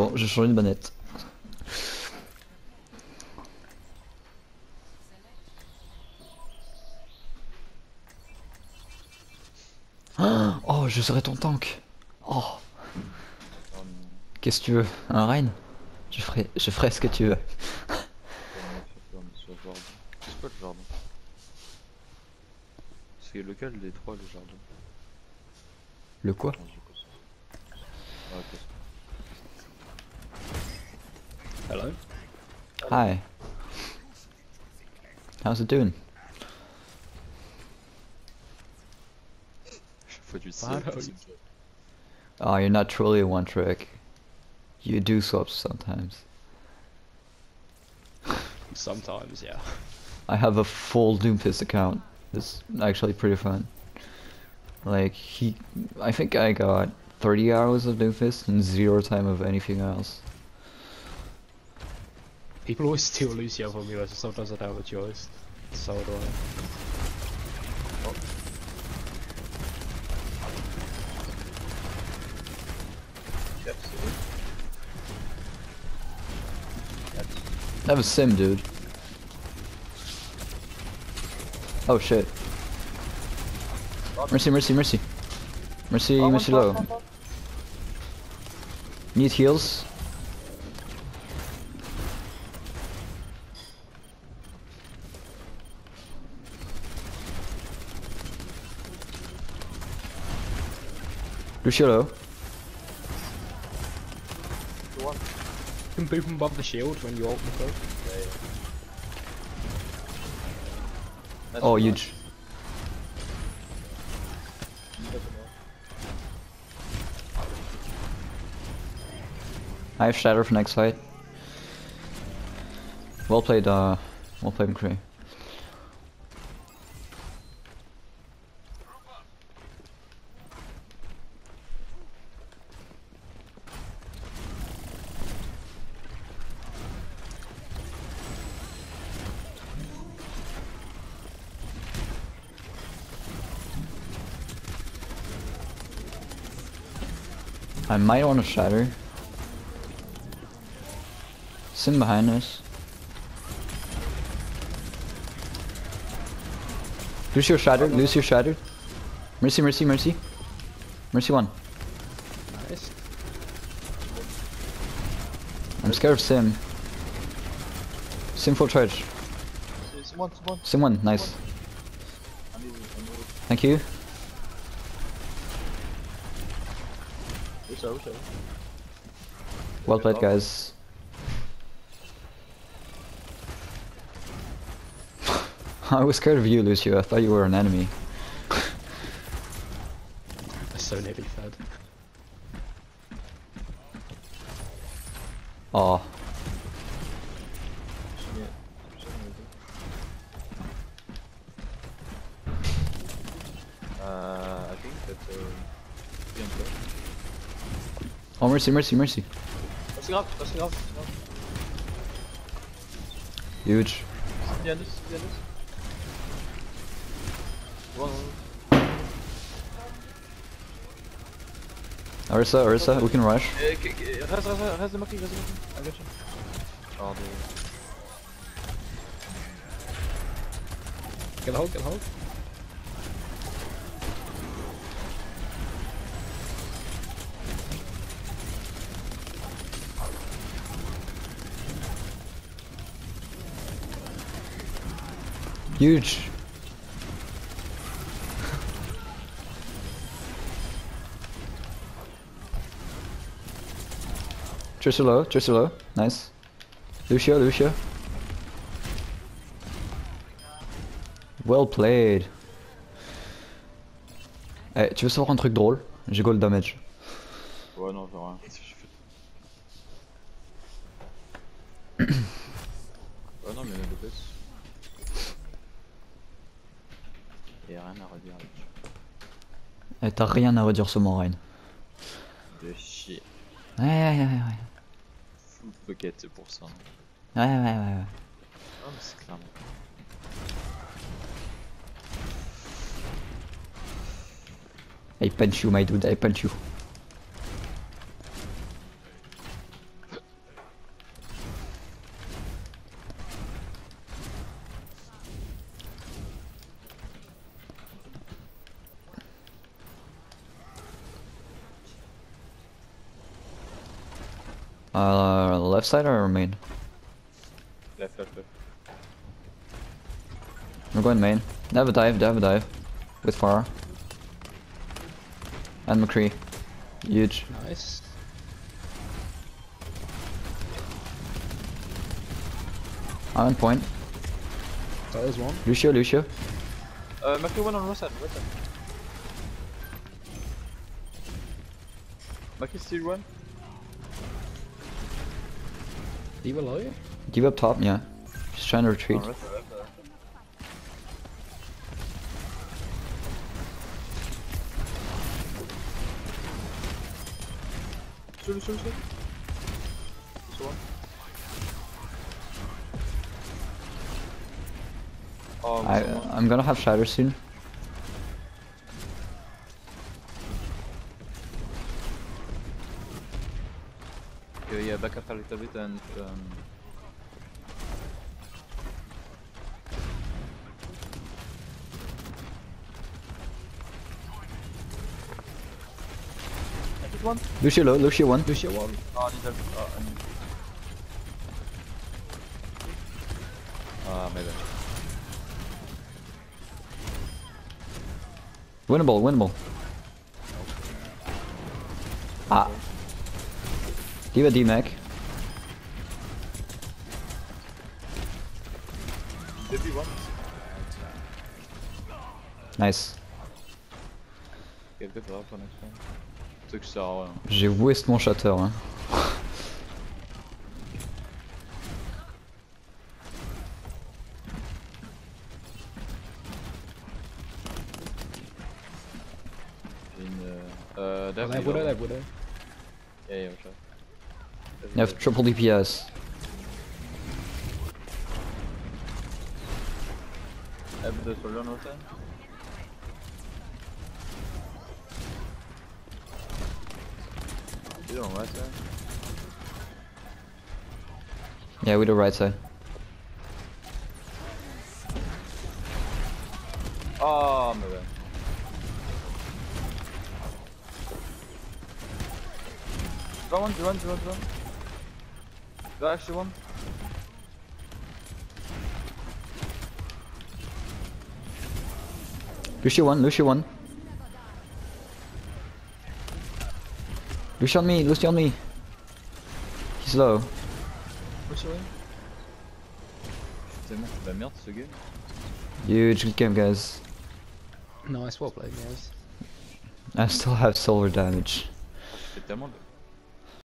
Bon, j'ai changé de manette. Oh, je serai ton tank. Oh, qu'est-ce que tu veux Un Rein je ferai, je ferai ce que tu veux. C'est quoi le jardin? C'est lequel des trois le jardin? Le quoi? Ah. Hello. Hi. How's it doing? Chaque fois tu sais. Wow. c'est- Oh, you're not truly a one trick. You do swaps sometimes. Sometimes, yeah. I have a full Doomfist account. It's actually pretty fun. Like he, I think I got 30 hours of Doomfist and zero time of anything else. People always steal Lucio from me, so sometimes I don't have a choice. It's so annoying. Cap, c'est vrai. That was Sim, dude. Oh shit. Mercy, mercy, mercy. Mercy, Oh, mercy low. shot, one shot. Need heals. Lucio low. You can boop him above the shield when you ult the throw. Yeah, yeah. That's Oh, one. huge. I have Shatter for next fight. Well played, uh, well played, McCree. I might want to shatter. Sim behind us. Lucio shattered, Lucio shattered. Mercy, mercy, mercy. Mercy one. Nice. I'm scared of Sim. Sim full charge. It's one. Sim one, nice. I need it, I need it. Thank you. Wish I, wish I. Well played, guys. I was scared of you, Lucio. I thought you were an enemy. I so nearly fed. Aw. Uh, I think that uh, bien sûr. Oh, mercy, mercy, mercy. Oh, c'est grave, oh, c'est grave. Huge. Bien this, bien this. One, one. Orisa, Orisa, we can rush. Ok, ok, Reste, reste, reste de marquer, reste. I got you. Oh, Pardon. Get a hold, get a hold. Huge. Trisha low, Trisha low. Nice. Lucio, Lucio. Well played. Eh, tu veux savoir un truc drôle? J'ai gold damage. Ouais, non, j'ai rien. ouais, non, mais Lopez. Y'a rien à redire là-dessus. Eh, t'as rien à redire sur mon Reign. De chier. Ouais, ouais, ouais, ouais. Full pocket, c'est pour ça. Ouais, ouais, ouais, ouais. Ah, mais c'est clairement. I punch you, my dude, I punch you. Uh, left side or main? Left, left, left. We're going main. They have a dive, they have a dive. With Pharah. And McCree. Huge. Nice. I'm on point. That is one. Lucio, Lucio. Uh, Maki one on right side, right side. Maki still one. D.Va low? Give up top, yeah. Just trying to retreat. Oh, right side, right side. Shoot, shoot, shoot. This one. Oh, I. I'm gonna have shatter soon. Okay, yeah, back up a little bit and um, one. Lucio low, Lucio one. Lucio one. Oh, I need help. Oh, I need... Ah, maybe. Winnable, winnable. Ah. Lieber D-Mac. Nice. J'ai west mon shatter. Hein. Uh, Yeah. You have triple DPS. Have the on our side. He's on right side. Yeah, with the right side. Oh, my bad. Draw one, draw one, draw one, one. Draw actually one. Lucio one, Lucio one. Lucio on me, Lucio on me. He's low. What's your C'est de la merde ce game. Huge good game, guys. Nice, well played, guys. I still have silver damage. C'est tellement de